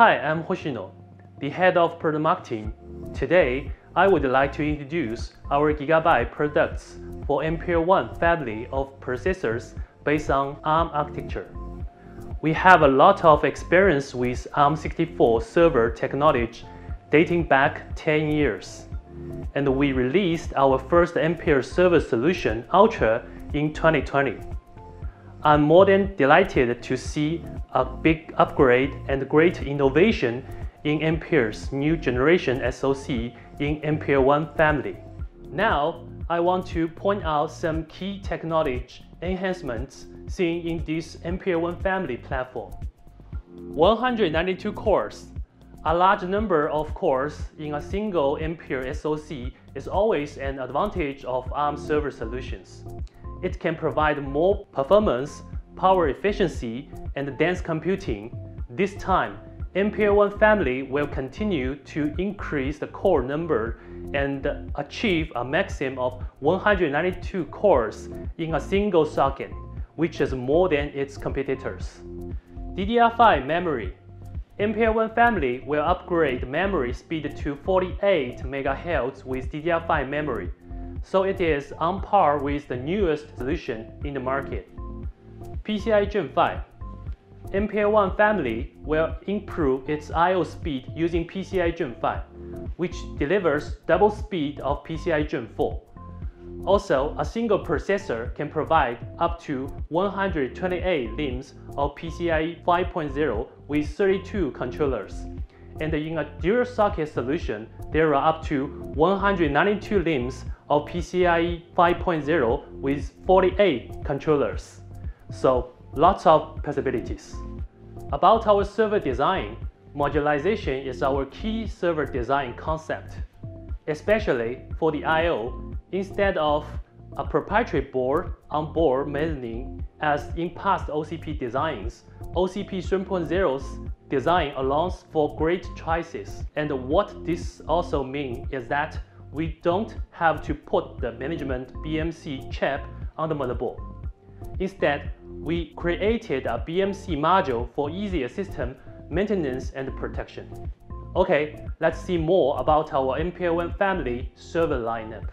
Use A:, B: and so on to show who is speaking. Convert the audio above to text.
A: Hi, I'm Hoshino, the head of product marketing. Today, I would like to introduce our Gigabyte products for AmpereOne family of processors based on ARM architecture. We have a lot of experience with ARM64 server technology dating back 10 years. And we released our first Ampere server solution, Altra, in 2020. I'm more than delighted to see a big upgrade and great innovation in Ampere's new generation SoC in AmpereOne family. Now, I want to point out some key technology enhancements seen in this AmpereOne family platform. 192 cores. A large number of cores in a single Ampere SoC is always an advantage of ARM server solutions it can provide more performance, power efficiency, and dense computing. This time, AmpereOne family will continue to increase the core number and achieve a maximum of 192 cores in a single socket, which is more than its competitors. DDR5 memory. Ampere 1 family will upgrade memory speed to 48 MHz with DDR5 memory so it is on par with the newest solution in the market. PCI Gen 5 AmpereOne family will improve its I.O. speed using PCI Gen 5, which delivers double speed of PCI Gen 4. Also, a single processor can provide up to 128 LIMS of PCIe 5.0 with 32 controllers. And in a dual socket solution, there are up to 192 LIMS of PCIe 5.0 with 48 controllers. So lots of possibilities. About our server design, modularization is our key server design concept, especially for the I.O. Instead of a proprietary board on board mezzanine as in past OCP designs, OCP 3.0's design allows for great choices. And what this also means is that we don't have to put the management BMC chip on the motherboard. Instead, we created a BMC module for easier system maintenance and protection. Okay, let's see more about our AmpereOne family server lineup.